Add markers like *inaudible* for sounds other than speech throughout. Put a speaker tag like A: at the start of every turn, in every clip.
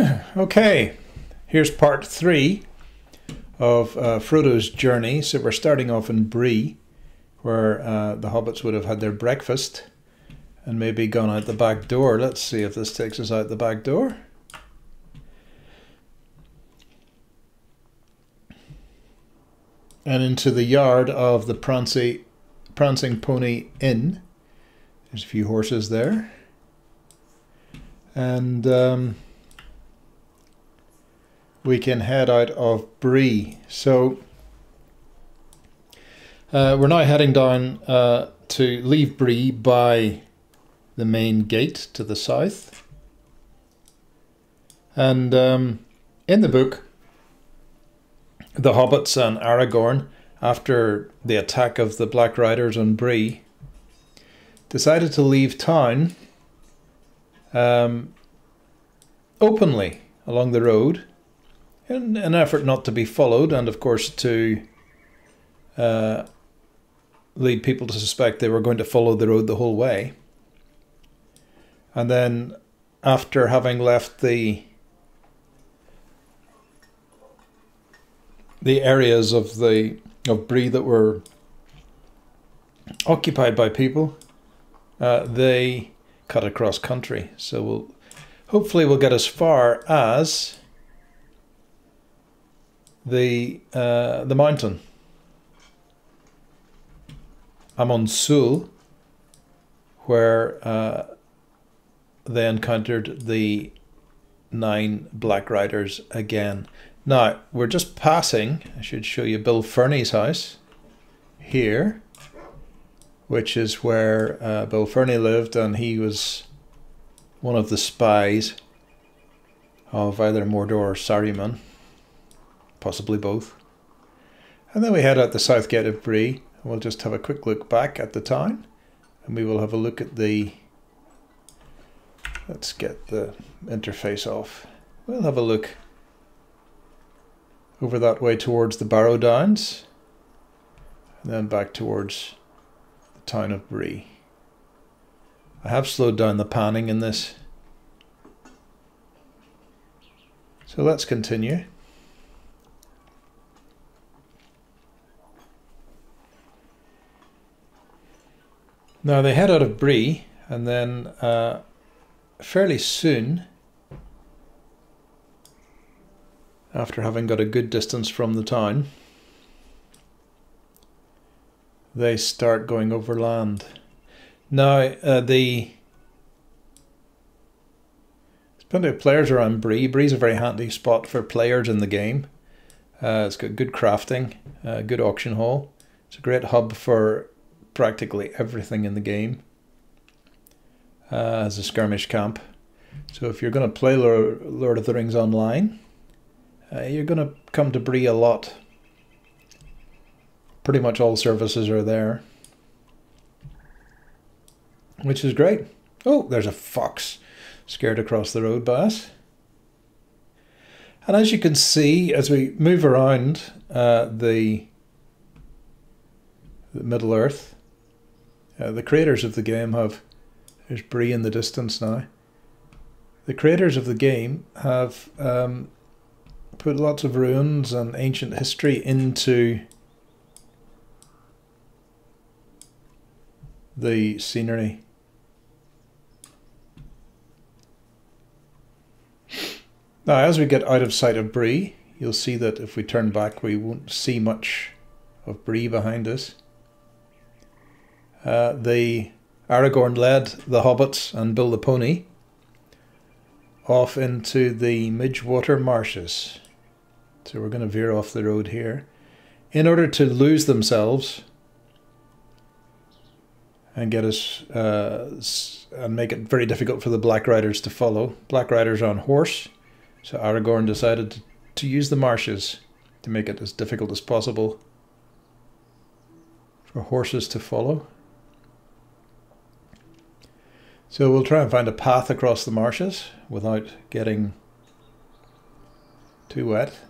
A: *clears throat* okay, here's part three of uh, Frodo's journey. So we're starting off in Bree, where uh, the hobbits would have had their breakfast and maybe gone out the back door. Let's see if this takes us out the back door. And into the yard of the Prancy, Prancing Pony Inn. There's a few horses there. And um, we can head out of Bree. So uh, we're now heading down uh, to leave Bree by the main gate to the south. And um, in the book, the hobbits and Aragorn, after the attack of the Black Riders on Bree, decided to leave town um, openly along the road in an effort not to be followed and, of course, to uh, lead people to suspect they were going to follow the road the whole way. And then, after having left the the areas of the of Bree that were occupied by people, uh, they cut across country. So we'll hopefully we'll get as far as the uh, the mountain. Amon Sul, where uh, they encountered the nine Black Riders again. Now, we're just passing, I should show you Bill Ferny's house here, which is where uh, Bill Ferny lived, and he was one of the spies of either Mordor or Saruman possibly both. And then we head out the south gate of Bree. We'll just have a quick look back at the town and we will have a look at the let's get the interface off. We'll have a look over that way towards the Barrow Downs and then back towards the town of Bree. I have slowed down the panning in this. So let's continue. Now they head out of Bree and then uh, fairly soon, after having got a good distance from the town, they start going overland. Now uh, the there's plenty of players around Bree. Bree's a very handy spot for players in the game. Uh, it's got good crafting, uh, good auction hall. It's a great hub for practically everything in the game uh, as a skirmish camp. So if you're going to play Lord of the Rings online, uh, you're going to come to Bree a lot. Pretty much all services are there, which is great. Oh, there's a fox scared across the road by us. And as you can see, as we move around uh, the, the Middle Earth, uh, the creators of the game have. There's Bree in the distance now. The creators of the game have um, put lots of ruins and ancient history into the scenery. Now, as we get out of sight of Bree, you'll see that if we turn back, we won't see much of Bree behind us. Uh, the Aragorn led the hobbits and Bill the pony off into the Midgewater marshes. So we're going to veer off the road here. In order to lose themselves and get us uh, and make it very difficult for the Black Riders to follow. Black Riders on horse, so Aragorn decided to, to use the marshes to make it as difficult as possible for horses to follow. So we'll try and find a path across the marshes without getting too wet.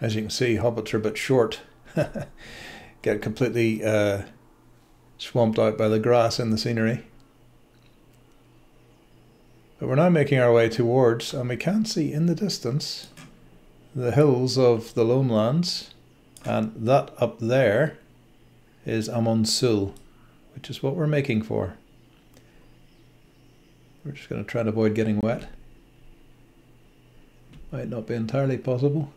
A: As you can see, hobbits are a bit short. *laughs* Get completely uh, swamped out by the grass and the scenery. But we're now making our way towards, and we can see in the distance, the hills of the Lone Lands, and that up there is Amon Sul, which is what we're making for. We're just going to try and avoid getting wet. Might not be entirely possible.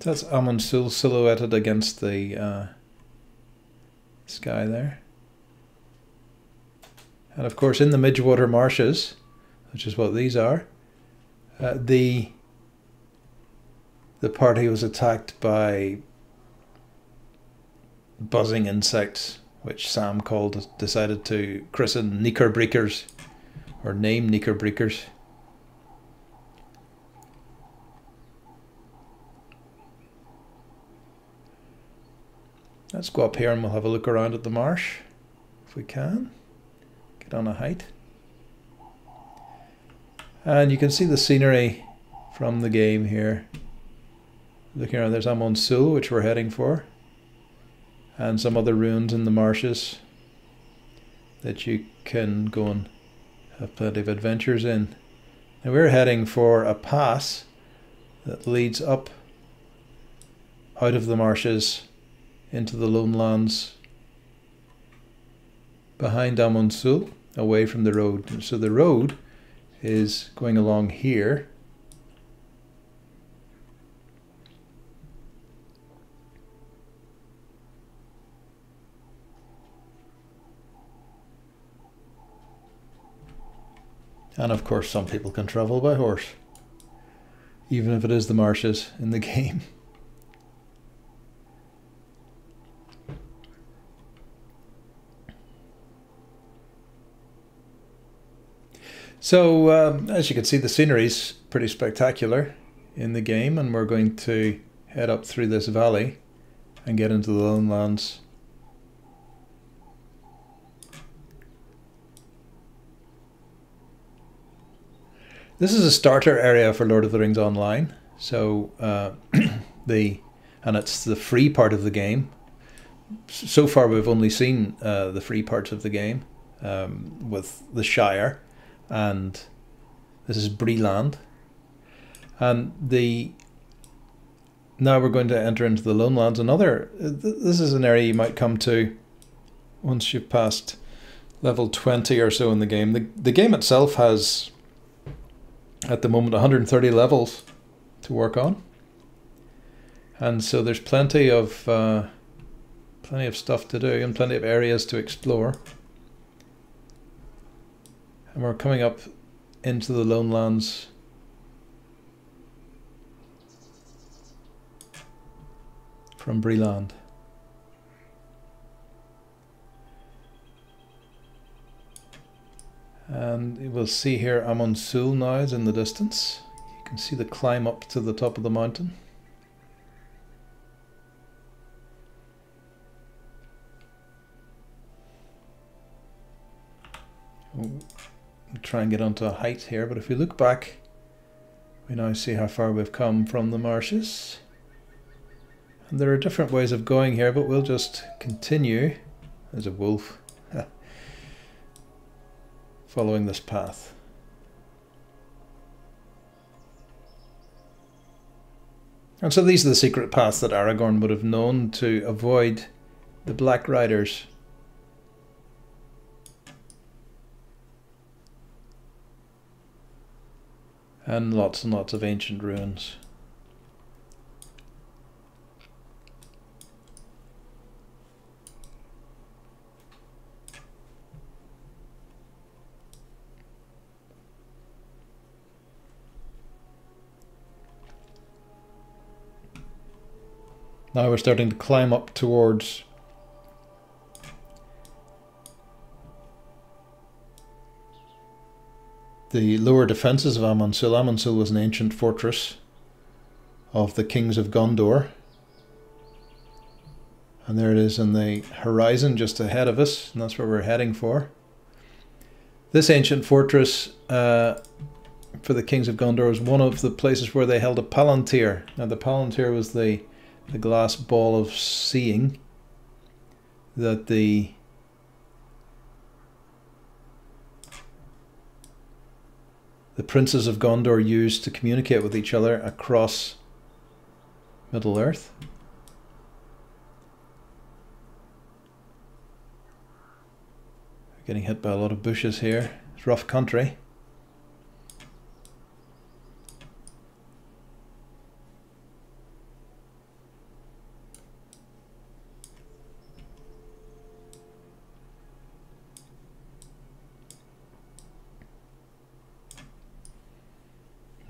A: That's Amon Sul silhouetted against the uh, sky there. And of course in the Midgewater marshes, which is what these are, uh, the the party was attacked by buzzing insects, which Sam called decided to christen Neekerbreekers or name Neekerbreekers. Let's go up here and we'll have a look around at the marsh if we can. On a height. And you can see the scenery from the game here. Looking around, there's Amon Sul, which we're heading for. And some other ruins in the marshes that you can go and have plenty of adventures in. And we're heading for a pass that leads up out of the marshes into the lone lands behind Amon Sul, away from the road. So the road is going along here. And of course some people can travel by horse, even if it is the marshes in the *laughs* game. So um, as you can see, the scenery is pretty spectacular in the game, and we're going to head up through this valley and get into the Lone Lands. This is a starter area for Lord of the Rings Online. So uh, *clears throat* the and it's the free part of the game. So far, we've only seen uh, the free parts of the game um, with the Shire and this is Breeland. And the now we're going to enter into the Lone Lands. Another this is an area you might come to once you've passed level 20 or so in the game. The the game itself has at the moment 130 levels to work on. And so there's plenty of uh, plenty of stuff to do and plenty of areas to explore. And we're coming up into the Lone Lands. From Breeland. And we'll see here Amon Sul now is in the distance. You can see the climb up to the top of the mountain. Oh try and get onto a height here, but if we look back, we now see how far we've come from the marshes. And there are different ways of going here, but we'll just continue. There's a wolf. *laughs* following this path. And so these are the secret paths that Aragorn would have known to avoid the Black Riders. And lots and lots of ancient ruins. Now we're starting to climb up towards the lower defences of Amon Sul. Amonsul was an ancient fortress of the kings of Gondor. And there it is in the horizon just ahead of us, and that's where we're heading for. This ancient fortress uh, for the kings of Gondor was one of the places where they held a palantir. Now the palantir was the the glass ball of seeing that the the princes of Gondor used to communicate with each other across Middle Earth. Getting hit by a lot of bushes here. It's rough country.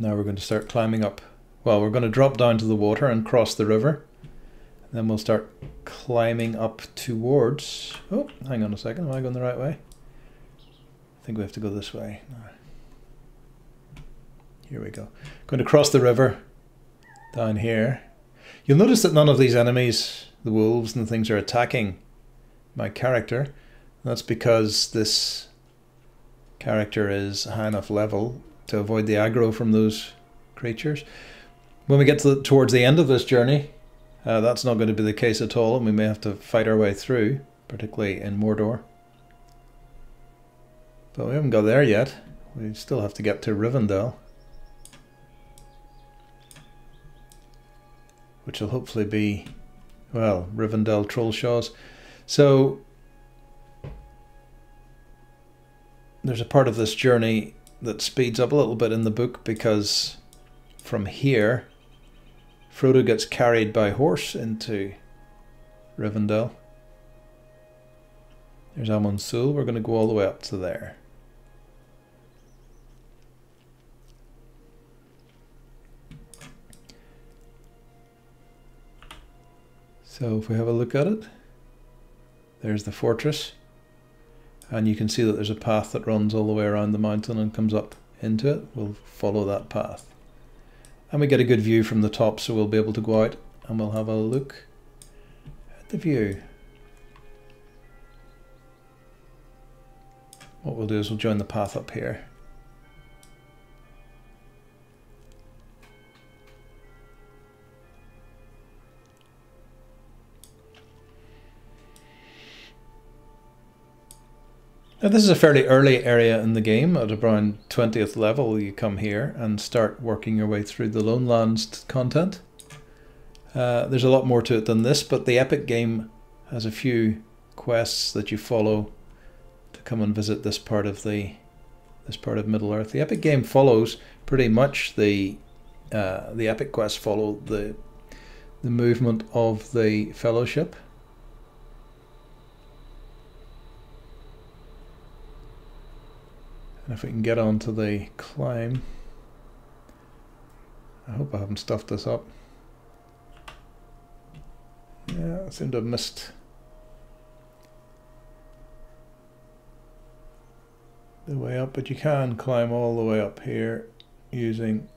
A: Now we're going to start climbing up. Well, we're going to drop down to the water and cross the river. Then we'll start climbing up towards... Oh, hang on a second. Am I going the right way? I think we have to go this way. Here we go. Going to cross the river down here. You'll notice that none of these enemies, the wolves and things, are attacking my character. That's because this character is high enough level to avoid the aggro from those creatures. When we get to the, towards the end of this journey, uh, that's not going to be the case at all, and we may have to fight our way through, particularly in Mordor. But we haven't got there yet. We still have to get to Rivendell. Which will hopefully be, well, Rivendell Trollshaws. So, there's a part of this journey that speeds up a little bit in the book because from here, Frodo gets carried by horse into Rivendell. There's Amon Sul. We're going to go all the way up to there. So if we have a look at it, there's the fortress and you can see that there's a path that runs all the way around the mountain and comes up into it. We'll follow that path. And we get a good view from the top so we'll be able to go out and we'll have a look at the view. What we'll do is we'll join the path up here. Now this is a fairly early area in the game. At around 20th level you come here and start working your way through the Lone Lands content. Uh, there's a lot more to it than this, but the Epic game has a few quests that you follow to come and visit this part of the this part of Middle Earth. The Epic game follows pretty much the uh, the Epic quests follow the the movement of the Fellowship And if we can get onto the climb, I hope I haven't stuffed this up. Yeah, I seem to have missed the way up, but you can climb all the way up here using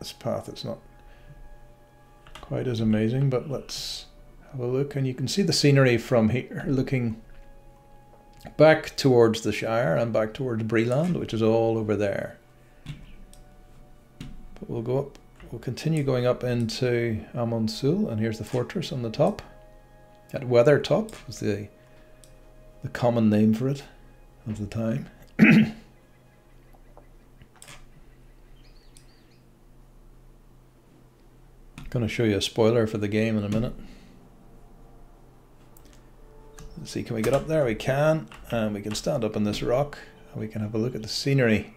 A: this path. It's not quite as amazing, but let's have a look and you can see the scenery from here looking back towards the Shire and back towards Breeland which is all over there. But we'll go up we'll continue going up into Amon Sul and here's the fortress on the top. At Weathertop was the the common name for it of the time. *coughs* Going to show you a spoiler for the game in a minute Let's see, can we get up there? We can. And we can stand up on this rock and we can have a look at the scenery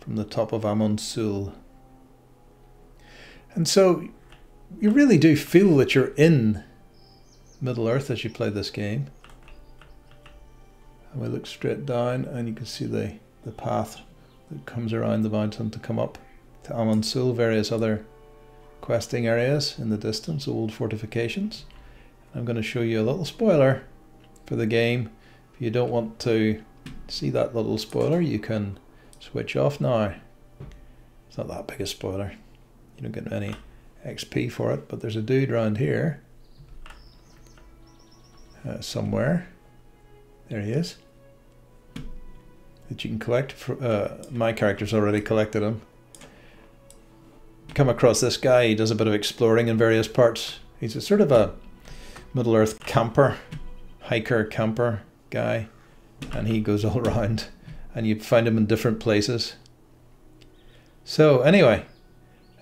A: from the top of Amon Sul. And so you really do feel that you're in Middle Earth as you play this game. And we look straight down and you can see the, the path that comes around the mountain to come up to Amon Sul, various other questing areas in the distance, old fortifications. I'm going to show you a little spoiler for the game. If you don't want to see that little spoiler, you can switch off now. It's not that big a spoiler. You don't get any XP for it, but there's a dude around here. uh, somewhere. There he is. That you can collect. Uh, my character's already collected him. Come across this guy. He does a bit of exploring in various parts. He's a sort of a Middle Earth camper, hiker camper guy, and he goes *laughs* all around, and you find him in different places. So anyway,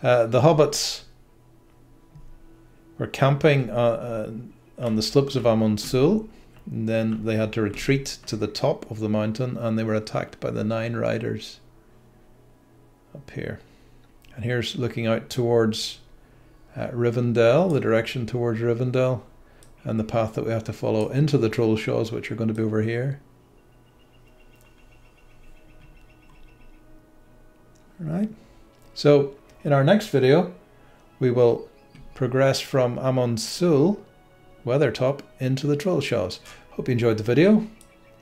A: uh, the hobbits were camping uh, uh, on the slopes of Amon Sul. And then they had to retreat to the top of the mountain and they were attacked by the Nine Riders up here. And here's looking out towards uh, Rivendell, the direction towards Rivendell, and the path that we have to follow into the Trollshaws, which are going to be over here. All right. So in our next video, we will progress from Amon Sul, Weathertop, into the Trollshaws. Hope you enjoyed the video.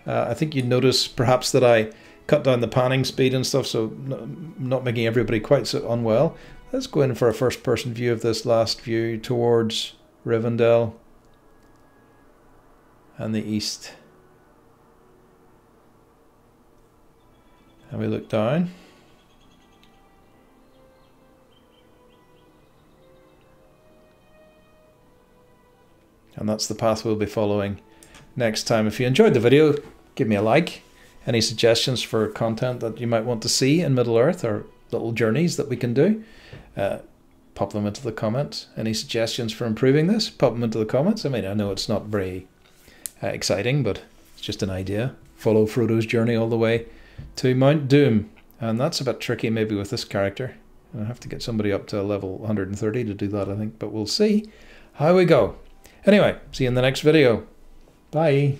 A: Uh, I think you notice perhaps that I cut down the panning speed and stuff, so not making everybody quite so unwell. Let's go in for a first person view of this last view towards Rivendell and the east. And we look down. and that's the path we'll be following next time. If you enjoyed the video, give me a like. Any suggestions for content that you might want to see in Middle Earth or little journeys that we can do, uh, pop them into the comments. Any suggestions for improving this, pop them into the comments. I mean, I know it's not very uh, exciting, but it's just an idea. Follow Frodo's journey all the way to Mount Doom. And that's a bit tricky maybe with this character. I have to get somebody up to level 130 to do that, I think, but we'll see how we go. Anyway, see you in the next video. Bye.